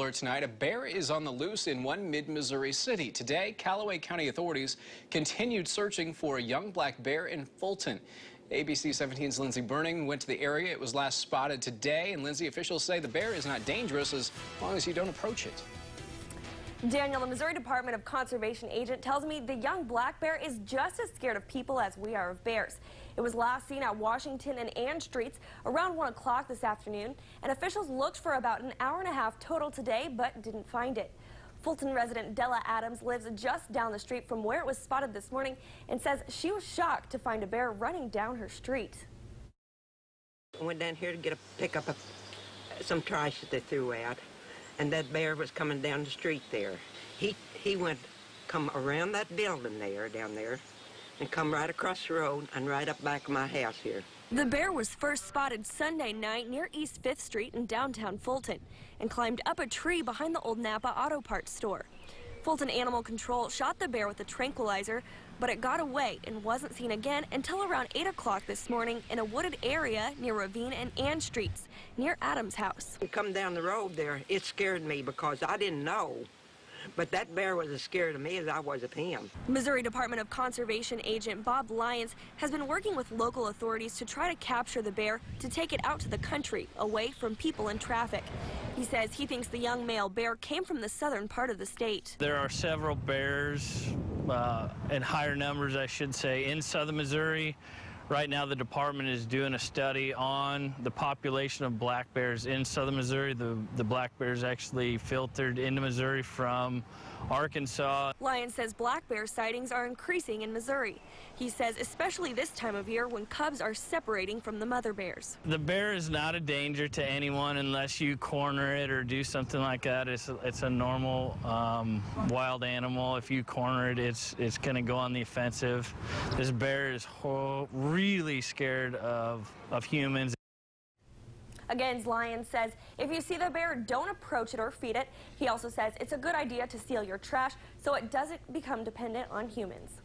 Alert tonight, a bear is on the loose in one mid-Missouri city. Today, Callaway County authorities continued searching for a young black bear in Fulton. ABC 17's Lindsay Burning went to the area. It was last spotted today, and Lindsay officials say the bear is not dangerous as long as you don't approach it. Daniel, the Missouri Department of Conservation agent, tells me the young black bear is just as scared of people as we are of bears. It was last seen at Washington and Ann Streets around 1 o'clock this afternoon, and officials looked for about an hour and a half total today, but didn't find it. Fulton resident Della Adams lives just down the street from where it was spotted this morning and says she was shocked to find a bear running down her street. I went down here to get a pick up a, some trash that they threw out and that bear was coming down the street there. He he went come around that building there down there and come right across the road and right up back of my house here. The bear was first spotted Sunday night near East 5th Street in downtown Fulton and climbed up a tree behind the old Napa Auto Parts store. Fulton Animal Control shot the bear with a tranquilizer, but it got away and wasn't seen again until around 8 o'clock this morning in a wooded area near Ravine and Ann Streets, near Adam's house. Come down the road there, it scared me because I didn't know but that bear was as scared of me as I was of him. Missouri Department of Conservation agent Bob Lyons has been working with local authorities to try to capture the bear to take it out to the country, away from people and traffic. He says he thinks the young male bear came from the southern part of the state. There are several bears, uh, in higher numbers, I should say, in southern Missouri. Right now, the department is doing a study on the population of black bears in southern Missouri. The, the black bears actually filtered into Missouri from Arkansas. Lyons says black bear sightings are increasing in Missouri. He says especially this time of year when cubs are separating from the mother bears. The bear is not a danger to anyone unless you corner it or do something like that. It's, it's a normal um, wild animal. If you corner it, it's, it's going to go on the offensive. This bear is really scared of, of humans. Again, Lyons says if you see the bear, don't approach it or feed it. He also says it's a good idea to seal your trash so it doesn't become dependent on humans.